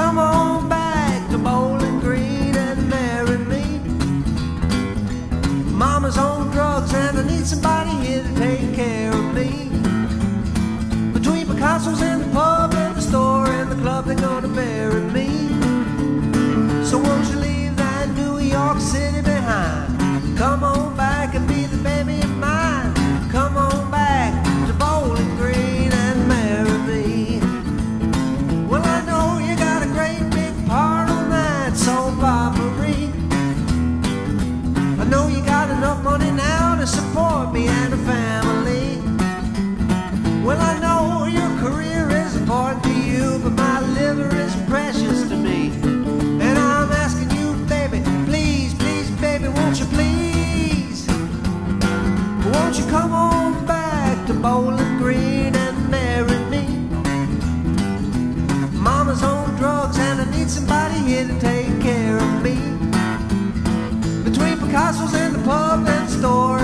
come on back to Bowling Green and marry me? Mama's on drugs and I need somebody here to take care of me. Between Picasso's and the pub and the store and the club, they're gonna bury me. So won't you enough money now to support me and a family. Well, I know your career is important to you, but my liver is precious to me. And I'm asking you, baby, please, please, baby, won't you please? Won't you come on back to Bowling Green and marry me? Mama's on drugs and I need somebody here to take care. Picasso's and the pub and store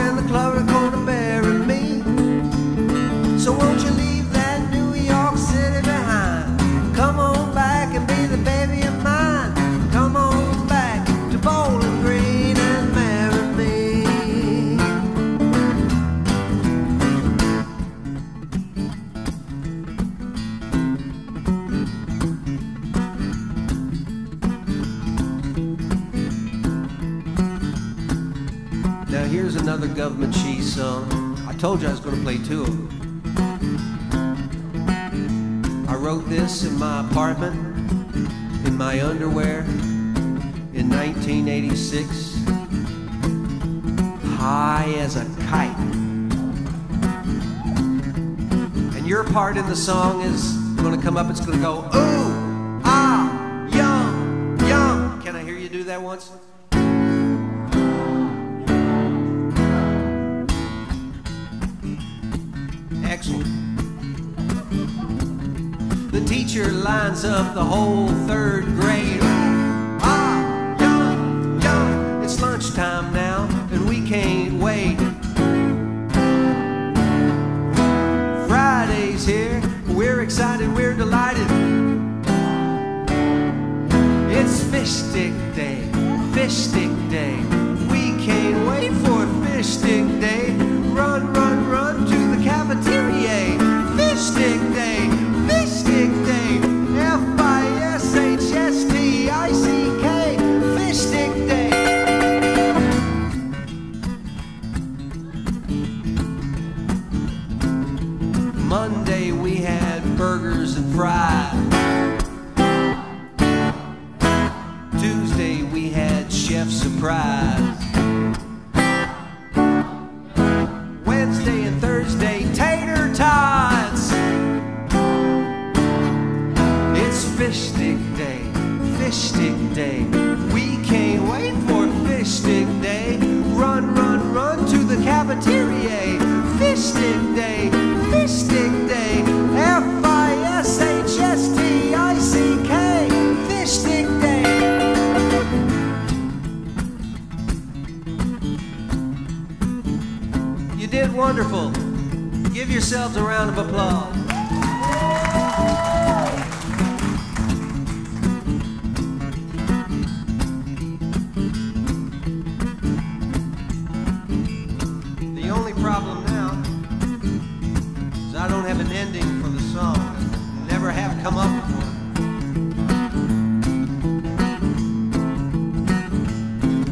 here's another government cheese song. I told you I was going to play two of them. I wrote this in my apartment, in my underwear, in 1986, high as a kite. And your part in the song is going to come up, it's going to go, ooh, ah, yum, yum. Can I hear you do that once? Teacher lines up the whole third grade. Ah, young, young. It's lunchtime now, and we can't wait. Friday's here. We're excited. We're delighted. It's fish stick day. Fish stick day. We can't wait for fish stick day. Run, run, run to the cafeteria. Fish stick burgers and fries. Tuesday we had chef surprise. Wednesday and Thursday tater tots. It's fish stick day, fish stick day. Did wonderful. Give yourselves a round of applause. The only problem now is I don't have an ending for the song. Never have come up with one.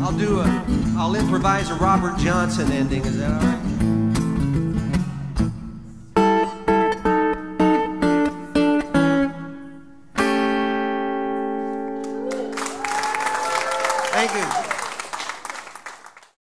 I'll do a, I'll improvise a Robert Johnson ending. Is that all right?